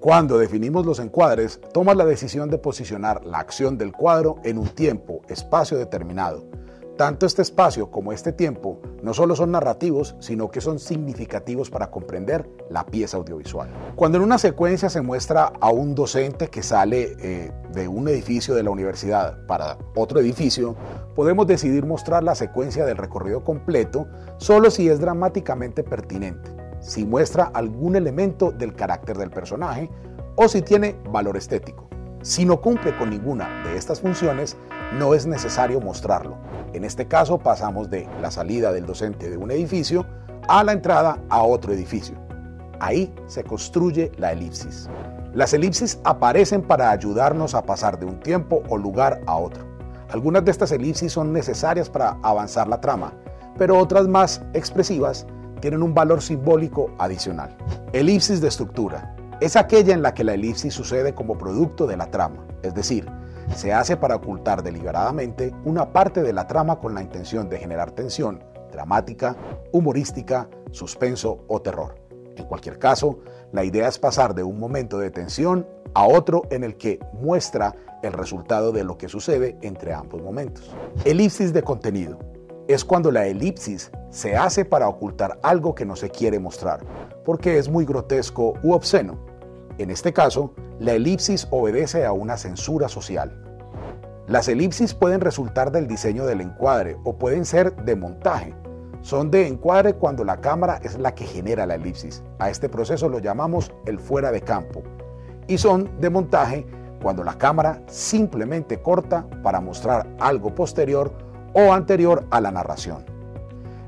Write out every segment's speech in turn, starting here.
Cuando definimos los encuadres, tomas la decisión de posicionar la acción del cuadro en un tiempo, espacio determinado. Tanto este espacio como este tiempo no solo son narrativos, sino que son significativos para comprender la pieza audiovisual. Cuando en una secuencia se muestra a un docente que sale eh, de un edificio de la universidad para otro edificio, podemos decidir mostrar la secuencia del recorrido completo solo si es dramáticamente pertinente si muestra algún elemento del carácter del personaje o si tiene valor estético. Si no cumple con ninguna de estas funciones, no es necesario mostrarlo. En este caso pasamos de la salida del docente de un edificio a la entrada a otro edificio. Ahí se construye la elipsis. Las elipsis aparecen para ayudarnos a pasar de un tiempo o lugar a otro. Algunas de estas elipsis son necesarias para avanzar la trama, pero otras más expresivas tienen un valor simbólico adicional. Elipsis de estructura. Es aquella en la que la elipsis sucede como producto de la trama, es decir, se hace para ocultar deliberadamente una parte de la trama con la intención de generar tensión dramática, humorística, suspenso o terror. En cualquier caso, la idea es pasar de un momento de tensión a otro en el que muestra el resultado de lo que sucede entre ambos momentos. Elipsis de contenido es cuando la elipsis se hace para ocultar algo que no se quiere mostrar, porque es muy grotesco u obsceno. En este caso, la elipsis obedece a una censura social. Las elipsis pueden resultar del diseño del encuadre o pueden ser de montaje. Son de encuadre cuando la cámara es la que genera la elipsis. A este proceso lo llamamos el fuera de campo. Y son de montaje cuando la cámara simplemente corta para mostrar algo posterior o anterior a la narración.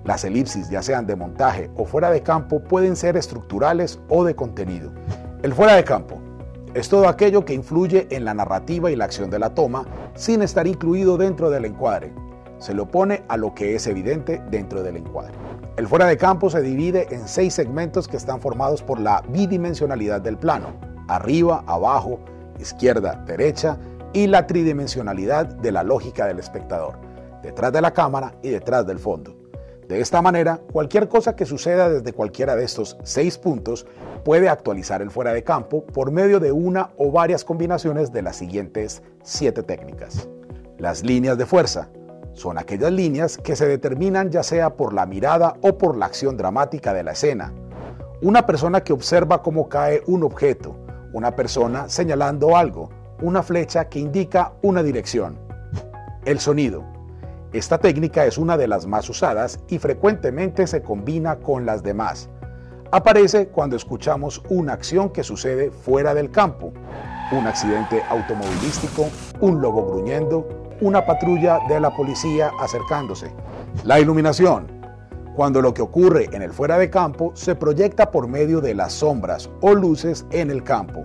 Las elipsis, ya sean de montaje o fuera de campo, pueden ser estructurales o de contenido. El fuera de campo es todo aquello que influye en la narrativa y la acción de la toma sin estar incluido dentro del encuadre. Se le opone a lo que es evidente dentro del encuadre. El fuera de campo se divide en seis segmentos que están formados por la bidimensionalidad del plano, arriba, abajo, izquierda, derecha, y la tridimensionalidad de la lógica del espectador detrás de la cámara y detrás del fondo. De esta manera, cualquier cosa que suceda desde cualquiera de estos seis puntos puede actualizar el fuera de campo por medio de una o varias combinaciones de las siguientes siete técnicas. Las líneas de fuerza son aquellas líneas que se determinan ya sea por la mirada o por la acción dramática de la escena. Una persona que observa cómo cae un objeto, una persona señalando algo, una flecha que indica una dirección. El sonido esta técnica es una de las más usadas y frecuentemente se combina con las demás. Aparece cuando escuchamos una acción que sucede fuera del campo, un accidente automovilístico, un lobo gruñendo, una patrulla de la policía acercándose. La iluminación, cuando lo que ocurre en el fuera de campo se proyecta por medio de las sombras o luces en el campo.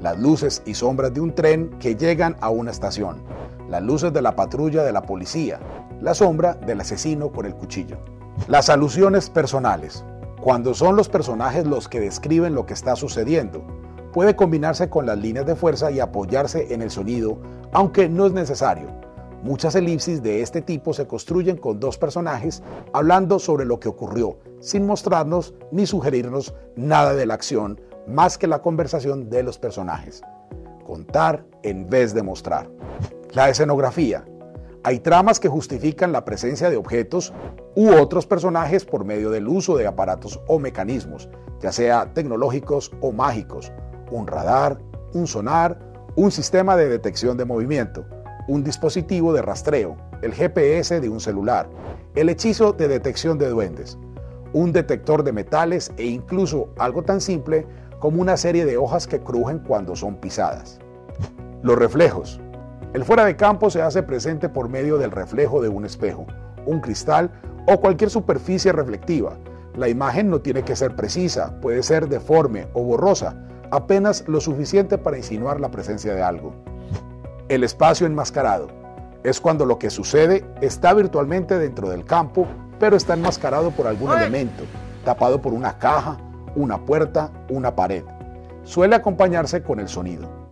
Las luces y sombras de un tren que llegan a una estación las luces de la patrulla de la policía, la sombra del asesino con el cuchillo. Las alusiones personales. Cuando son los personajes los que describen lo que está sucediendo, puede combinarse con las líneas de fuerza y apoyarse en el sonido, aunque no es necesario. Muchas elipsis de este tipo se construyen con dos personajes hablando sobre lo que ocurrió, sin mostrarnos ni sugerirnos nada de la acción, más que la conversación de los personajes. Contar en vez de mostrar. La escenografía. Hay tramas que justifican la presencia de objetos u otros personajes por medio del uso de aparatos o mecanismos, ya sea tecnológicos o mágicos, un radar, un sonar, un sistema de detección de movimiento, un dispositivo de rastreo, el GPS de un celular, el hechizo de detección de duendes, un detector de metales e incluso algo tan simple como una serie de hojas que crujen cuando son pisadas. Los reflejos. El fuera de campo se hace presente por medio del reflejo de un espejo, un cristal o cualquier superficie reflectiva. La imagen no tiene que ser precisa, puede ser deforme o borrosa, apenas lo suficiente para insinuar la presencia de algo. El espacio enmascarado es cuando lo que sucede está virtualmente dentro del campo, pero está enmascarado por algún elemento, tapado por una caja, una puerta, una pared. Suele acompañarse con el sonido.